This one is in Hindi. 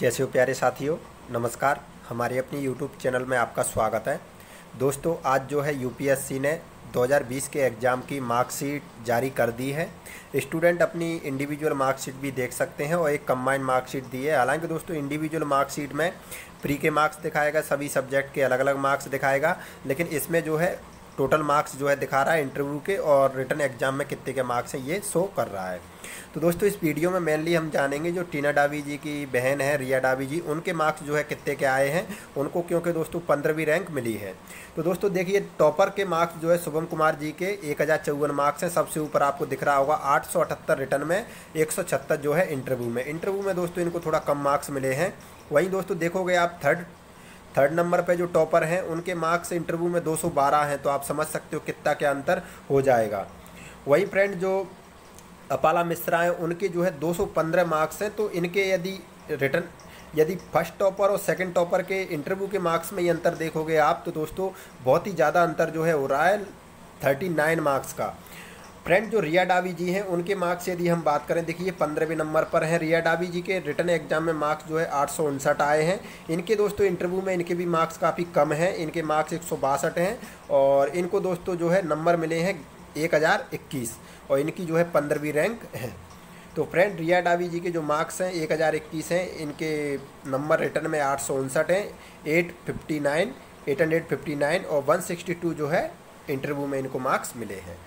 कैसे हो प्यारे साथियों? नमस्कार, हमारे अपनी यूट्यूब चैनल में आपका स्वागत है। दोस्तों, आज जो है यूपीएससी ने 2020 के एग्ज़ाम की मार्कशीट जारी कर दी है। स्टूडेंट अपनी इंडिविजुअल मार्कशीट भी देख सकते हैं और एक कंबाइंड मार्कशीट दी है। हालाँकि दोस्तों, इंडिविजुअल मार्कशीट में प्री के मार्क्स दिखाएगा, सभी सब्जेक्ट के अलग अलग मार्क्स दिखाएगा, लेकिन इसमें जो है टोटल मार्क्स जो है दिखा रहा है इंटरव्यू के और रिटर्न एग्ज़ाम में कितने के मार्क्स हैं, ये शो कर रहा है। तो दोस्तों, इस वीडियो में मेनली हम जानेंगे जो टीना डावी जी की बहन है, रिया डावी जी, उनके मार्क्स जो है कितने के आए हैं, उनको क्योंकि दोस्तों पंद्रहवीं रैंक मिली है। तो दोस्तों, देखिए, टॉपर के मार्क्स जो है शुभम कुमार जी के एक हज़ार चौवन मार्क्स हैं, सबसे ऊपर आपको दिख रहा होगा आठ सौ अठहत्तर रिटर्न में, एक जो है इंटरव्यू में। इंटरव्यू में दोस्तों इनको थोड़ा कम मार्क्स मिले हैं। वहीं दोस्तों देखोगे आप थर्ड थर्ड नंबर पे जो टॉपर हैं, उनके मार्क्स इंटरव्यू में 212 हैं तो आप समझ सकते हो कितना क्या अंतर हो जाएगा। वही फ्रेंड जो अपाला मिश्रा हैं, उनके जो है 215 मार्क्स हैं तो इनके यदि रिटर्न, यदि फ़र्स्ट टॉपर और सेकंड टॉपर के इंटरव्यू के मार्क्स में ये अंतर देखोगे आप तो दोस्तों, बहुत ही ज़्यादा अंतर जो है हो रहा है, थर्टी नाइन मार्क्स का। फ्रेंड जो रिया डावी जी हैं, उनके मार्क्स यदि हम बात करें, देखिए, पंद्रहवें नंबर पर हैं रिया डावी जी के। रिटर्न एग्ज़ाम में मार्क्स जो है, आठ सौ उनसठ आए हैं। इनके दोस्तों, इंटरव्यू में इनके भी मार्क्स काफ़ी कम हैं। इनके मार्क्स एक सौ बासठ हैं और इनको दोस्तों जो है, नंबर मिले हैं एक हज़ार इक्कीस और इनकी जो है, पंद्रहवीं रैंक है। तो फ्रेंड, रिया डावी जी के जो मार्क्स हैं, एक हज़ार इक्कीस हैं। इनके नंबर रिटर्न में आठ सौ उनसठ हैं। Eight fifty nine eight hundred fifty nine और वन सिक्सटी टू जो है, इंटरव्यू में इनको मार्क्स मिले हैं।